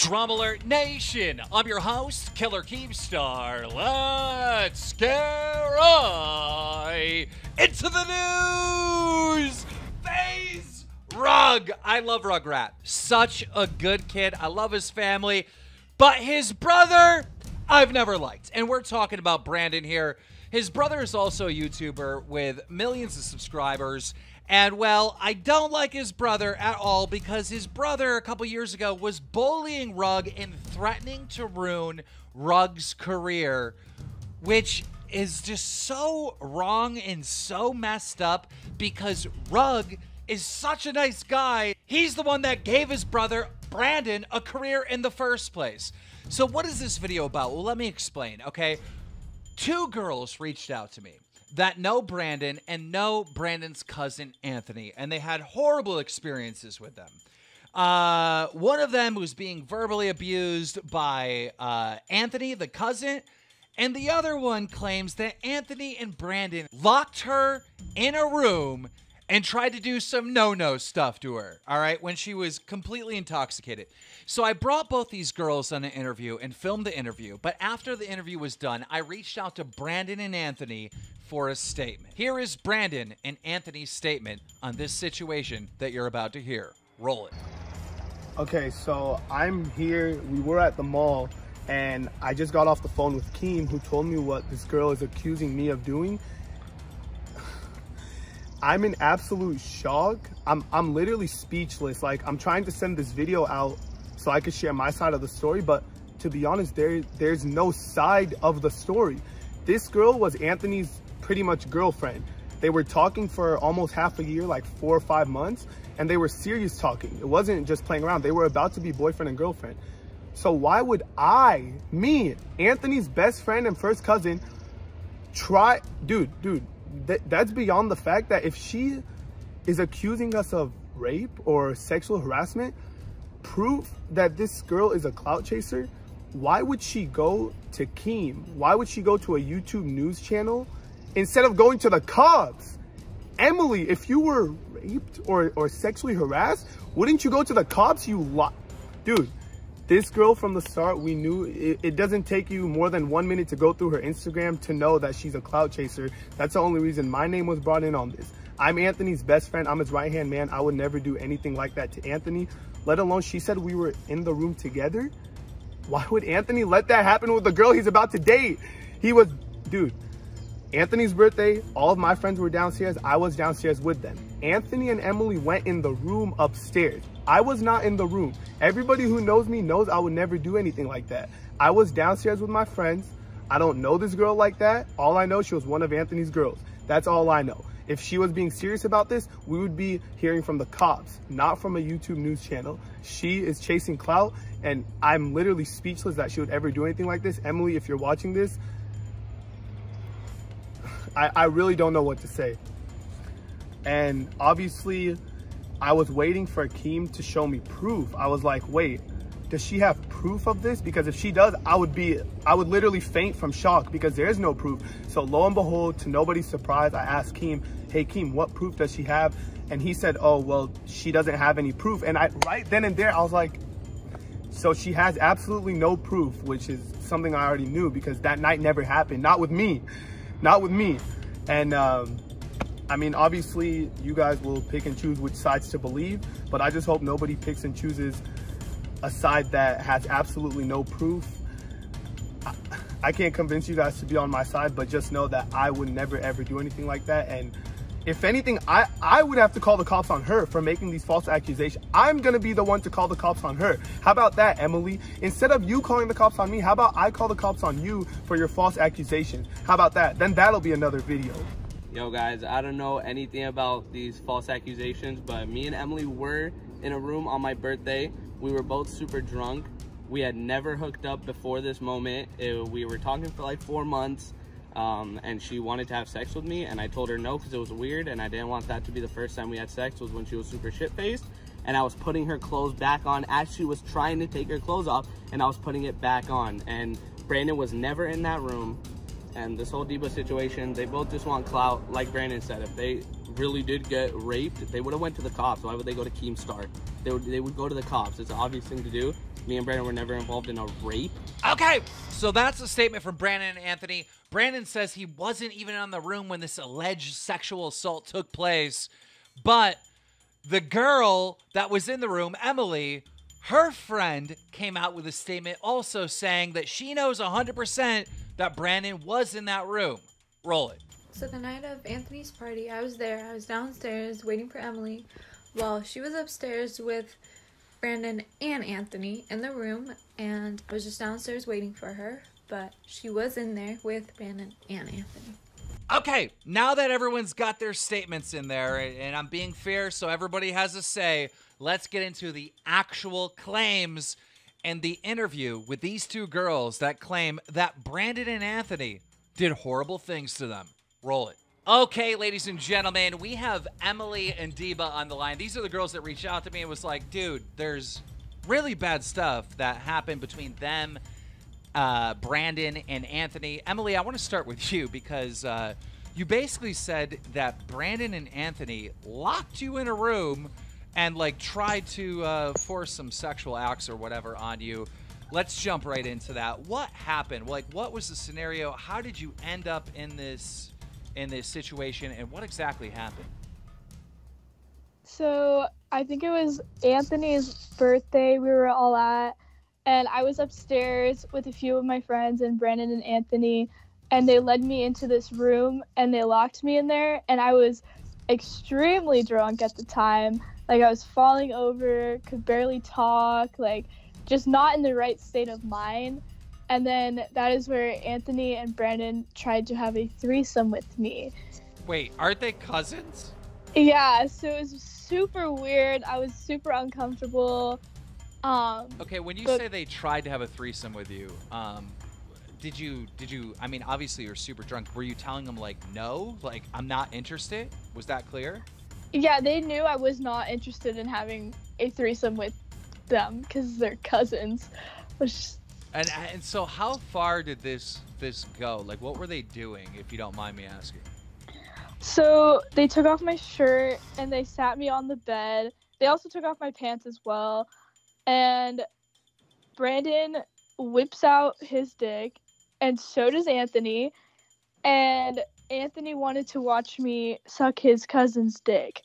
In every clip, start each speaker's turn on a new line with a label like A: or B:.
A: Drama Alert Nation, I'm your host, Killer Keemstar. Let's get into the news! FaZe Rug! I love Rugrat. Such a good kid. I love his family. But his brother, I've never liked. And we're talking about Brandon here. His brother is also a YouTuber with millions of subscribers. And well, I don't like his brother at all because his brother a couple years ago was bullying Rug and threatening to ruin Rug's career, which is just so wrong and so messed up because Rug is such a nice guy. He's the one that gave his brother, Brandon, a career in the first place. So, what is this video about? Well, let me explain, okay? Two girls reached out to me that know Brandon and know Brandon's cousin Anthony, and they had horrible experiences with them. Uh, one of them was being verbally abused by uh, Anthony, the cousin, and the other one claims that Anthony and Brandon locked her in a room and tried to do some no no stuff to her, all right, when she was completely intoxicated. So I brought both these girls on an interview and filmed the interview, but after the interview was done, I reached out to Brandon and Anthony for a statement. Here is Brandon and Anthony's statement on this situation that you're about to hear. Roll it.
B: Okay, so I'm here. We were at the mall, and I just got off the phone with Keem, who told me what this girl is accusing me of doing. I'm in absolute shock. I'm, I'm literally speechless. Like, I'm trying to send this video out so I could share my side of the story, but to be honest, there, there's no side of the story. This girl was Anthony's pretty much girlfriend. They were talking for almost half a year, like four or five months, and they were serious talking. It wasn't just playing around. They were about to be boyfriend and girlfriend. So why would I, me, Anthony's best friend and first cousin, try, dude, dude, th that's beyond the fact that if she is accusing us of rape or sexual harassment, proof that this girl is a clout chaser, why would she go to Keem? Why would she go to a YouTube news channel instead of going to the cops. Emily, if you were raped or, or sexually harassed, wouldn't you go to the cops? You lot. Dude, this girl from the start, we knew it, it, doesn't take you more than one minute to go through her Instagram to know that she's a clout chaser. That's the only reason my name was brought in on this. I'm Anthony's best friend. I'm his right hand man. I would never do anything like that to Anthony, let alone she said we were in the room together. Why would Anthony let that happen with the girl he's about to date? He was, dude, Anthony's birthday, all of my friends were downstairs. I was downstairs with them. Anthony and Emily went in the room upstairs. I was not in the room. Everybody who knows me knows I would never do anything like that. I was downstairs with my friends. I don't know this girl like that. All I know, she was one of Anthony's girls. That's all I know. If she was being serious about this, we would be hearing from the cops, not from a YouTube news channel. She is chasing clout, and I'm literally speechless that she would ever do anything like this. Emily, if you're watching this, I, I really don't know what to say. And obviously, I was waiting for Keem to show me proof. I was like, wait, does she have proof of this? Because if she does, I would be, I would literally faint from shock because there is no proof. So lo and behold, to nobody's surprise, I asked Keem, hey Keem, what proof does she have? And he said, oh, well, she doesn't have any proof. And I, right then and there, I was like, so she has absolutely no proof, which is something I already knew because that night never happened. Not with me not with me. And um, I mean, obviously, you guys will pick and choose which sides to believe, but I just hope nobody picks and chooses a side that has absolutely no proof. I, I can't convince you guys to be on my side, but just know that I would never ever do anything like that. And if anything, I, I would have to call the cops on her for making these false accusations. I'm going to be the one to call the cops on her. How about that, Emily? Instead of you calling the cops on me, how about I call the cops on you for your false accusations? How about that? Then that'll be another video.
C: Yo, guys, I don't know anything about these false accusations, but me and Emily were in a room on my birthday. We were both super drunk. We had never hooked up before this moment. It, we were talking for like four months um, and she wanted to have sex with me and I told her no because it was weird and I didn't want that to be the first time we had sex was when she was super shit-faced and I was putting her clothes back on as she was trying to take her clothes off and I was putting it back on. And Brandon was never in that room and this whole Deba situation they both just want clout like Brandon said. If they really did get raped they would have went to the cops. Why would they go to Keemstar? They would they would go to the cops. It's an obvious thing to do Me and Brandon were never involved in a rape.
A: Okay, so that's a statement from Brandon and Anthony. Brandon says he wasn't even in the room when this alleged sexual assault took place, but the girl that was in the room, Emily, her friend came out with a statement also saying that she knows 100% that Brandon was in that room. Roll it.
D: So the night of Anthony's party, I was there. I was downstairs waiting for Emily while she was upstairs with Brandon and Anthony in the room, and I was just downstairs waiting for her. But she was in there with Brandon and Anthony.
A: Okay, now that everyone's got their statements in there, and I'm being fair, so everybody has a say, let's get into the actual claims and the interview with these two girls that claim that Brandon and Anthony did horrible things to them. Roll it. Okay, ladies and gentlemen, we have Emily and Deba on the line. These are the girls that reached out to me and was like, dude, there's really bad stuff that happened between them, uh, Brandon, and Anthony. Emily, I want to start with you because uh, you basically said that Brandon and Anthony locked you in a room and like tried to uh, force some sexual acts or whatever on you. Let's jump right into that. What happened? Like, what was the scenario? How did you end up in this in this situation, and what exactly happened?
E: So I think it was Anthony's birthday we were all at, and I was upstairs with a few of my friends and Brandon and Anthony, and they led me into this room and they locked me in there, and I was extremely drunk at the time. Like I was falling over, could barely talk, like just not in the right state of mind. And then that is where Anthony and Brandon tried to have a threesome with me.
A: Wait, aren't they cousins?
E: Yeah, so it was super weird. I was super uncomfortable. Um,
A: Okay, when you
E: But-
A: say they tried to have a threesome with you, um, did you did you? I mean, obviously you're super drunk. Were you telling them like no, like I'm not interested? Was that clear?
E: yeah, they knew I was not interested in having a threesome with them because they're cousins. Which
A: And and so how far did this this go? Like what were they doing, if you don't mind me asking?
E: so they took off my shirt and they sat me on the bed. They also took off my pants as well. And Brandon whips out his dick, and so does Anthony. And Anthony wanted to watch me suck his cousin's dick,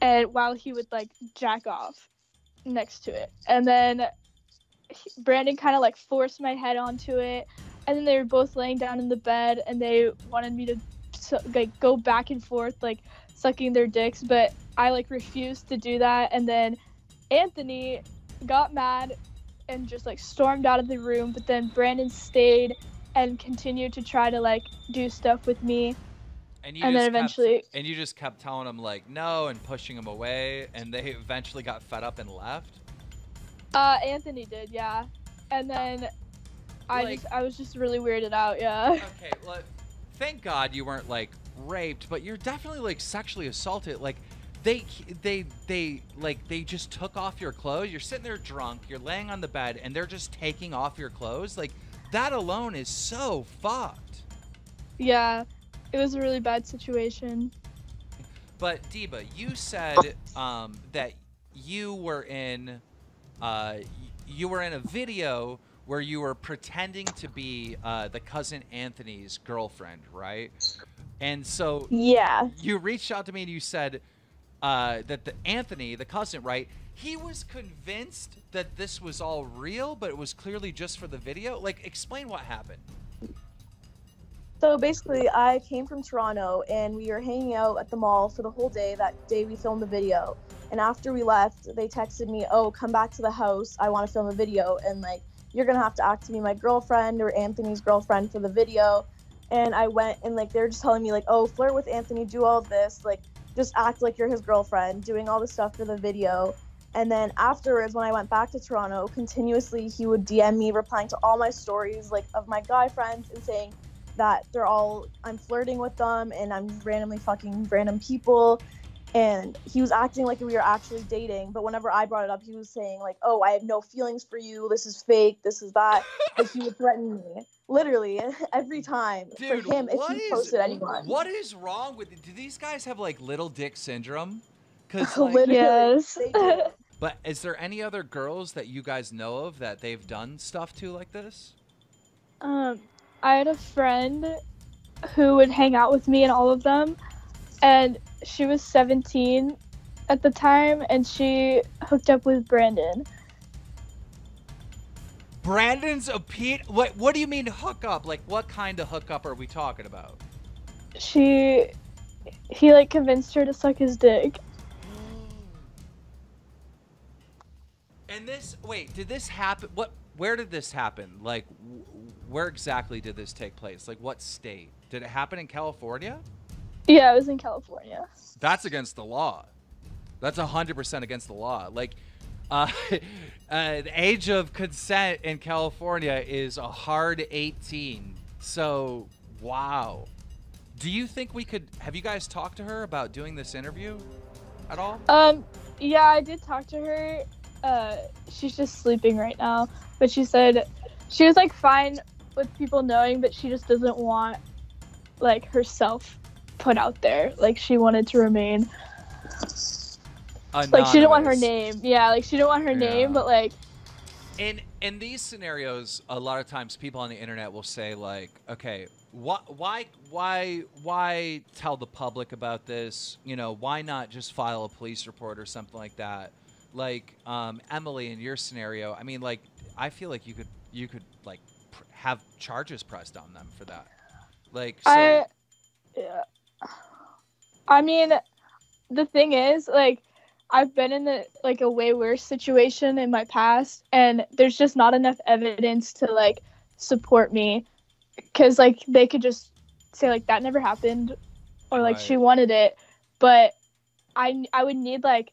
E: and while he would like jack off next to it, and then he- Brandon kind of like forced my head onto it, and then they were both laying down in the bed, and they wanted me to like go back and forth like sucking their dicks, but I like refused to do that, and then Anthony got mad and just like stormed out of the room, but then Brandon stayed and continued to try to like do stuff with me.
A: And you
E: And then
A: kept-
E: eventually-
A: and you just kept telling them like no and pushing them away, and they eventually got fed up and left.
E: Uh, Anthony did, yeah. And then I
A: Like-
E: just I was just really weirded out, yeah.
A: Okay, well, thank God you weren't like raped, but you're definitely like sexually assaulted. Like they they they like they just took off your clothes. You're sitting there drunk, you're laying on the bed and they're just taking off your clothes. Like that alone is so fucked.
E: Yeah. It was a really bad situation.
A: But Deba, you said um, that you were in uh, you were in a video where you were pretending to be uh, the cousin Anthony's girlfriend, right? And so
E: Yeah.
A: you reached out to me and you said uh, that the Anthony, the cousin, right? He was convinced that this was all real, but it was clearly just for the video. Like, explain what happened.
F: So basically, I came from Toronto and we were hanging out at the mall for the whole day that day we filmed the video. And after we left, they texted me, Oh, come back to the house. I want to film a video. And like, you're going to have to act to be my girlfriend or Anthony's girlfriend for the video. And I went and like, they're just telling me, like, Oh, flirt with Anthony, do all this. Like, just act like you're his girlfriend, doing all this stuff for the video. And then afterwards, when I went back to Toronto, continuously he would DM me, replying to all my stories, like of my guy friends, and saying, that they're all I'm flirting with them and I'm randomly fucking random people and he was acting like we were actually dating but whenever I brought it up he was saying like oh I have no feelings for you this is fake this is that like he would threaten me literally every time
A: Dude,
F: for him if
A: what
F: he
A: is-
F: posted anyone
A: What is wrong with? Do these guys have like little dick syndrome? Because
F: literally
E: Yes.
A: But is there any other girls that you guys know of that they've done stuff to like this?
E: Um, I had a friend who would hang out with me and all of them, and she was 17 at the time, and she hooked up with Brandon.
A: Brandon's a Pete. What What do you mean hook up? Like what kind of hookup are we talking about?
E: She, he like convinced her to suck his dick.
A: And this, wait, did this happen? What? Where did this happen? Like, where exactly did this take place? Like, what state? Did it happen in California?
E: Yeah, I was in California.
A: That's against the law. That's hundred percent against the law. Like, uh, uh, the age of consent in California is a hard eighteen. So, wow. Do you think we could? Have you guys talked to her about doing this interview at all?
E: Um, yeah, I did talk to her. Uh, she's just sleeping right now, but she said she was like fine with people knowing, but she just doesn't want like herself put out there. Like she wanted to remain like she didn't want her name. Yeah, like she didn't want her
A: Yeah.
E: name, but like
A: in in these scenarios a lot of times people on the internet will say like okay why why why why tell the public about this you know why not just file a police report or something like that like um, emily in your scenario i mean like i feel like you could you could like pr- have charges pressed on them for that like so
E: I yeah. I mean, the thing is, like, I've been in the like a way worse situation in my past, and there's just not enough evidence to like support me, because like they could just say like that never happened, or like she wanted it, but I I would need like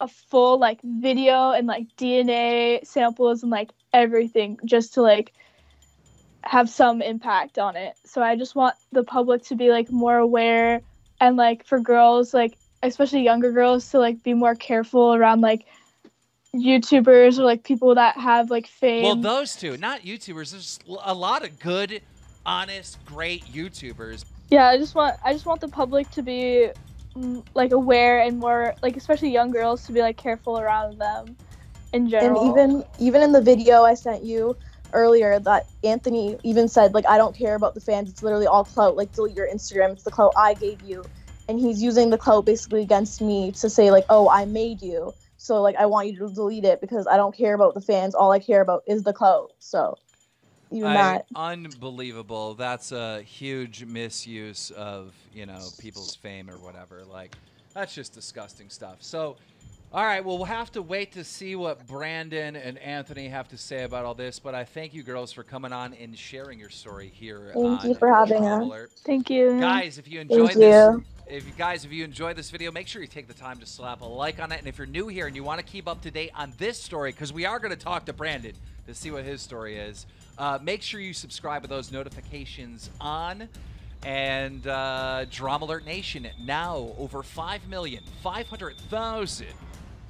E: a full like video and like DNA samples and like everything just to like have some impact on it. So I just want the public to be like more aware and like for girls like especially younger girls to like be more careful around like YouTubers or like people that have like fame.
A: well those two not youtubers there's a lot of good honest great youtubers
E: yeah, I just want I just want the public to be mm, like aware and more like especially young girls to be like careful around them in general.
F: And even even in the video I sent you earlier, that Anthony even said like I don't care about the fans. It's literally all clout. Like delete your Instagram. It's the clout I gave you, and he's using the clout basically against me to say like, oh, I made you. So like I want you to delete it because I don't care about the fans. All I care about is the clout. So even
A: I-
F: that.
A: unbelievable. That's a huge misuse of you know people's fame or whatever. Like that's just disgusting stuff. So, all right, well we'll have to wait to see what Brandon and Anthony have to say about all this. But I thank you girls for coming on and sharing your story here.
F: Thank you for having us.
E: Thank you.
A: Guys, if you enjoyed
F: Thank
A: this,
F: you.
A: if you guys, if you enjoyed this video, make sure you take the time to slap a like on it. And if you're new here and you want to keep up to date on this story, because we are going to talk to Brandon to see what his story is, uh, make sure you subscribe with those notifications on. And uh, Drama Alert Nation now over 5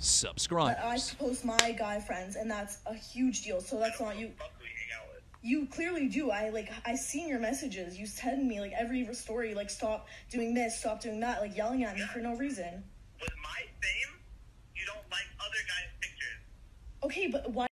A: million, 500,000
G: But I post my guy friends, and that's a huge deal. So that's not you. You clearly do. I like. I seen your messages. You send me like every story. Like stop doing this, stop doing that. Like yelling at me for no reason.
H: with my fame, you don't like other guys' pictures.
G: Okay, but why?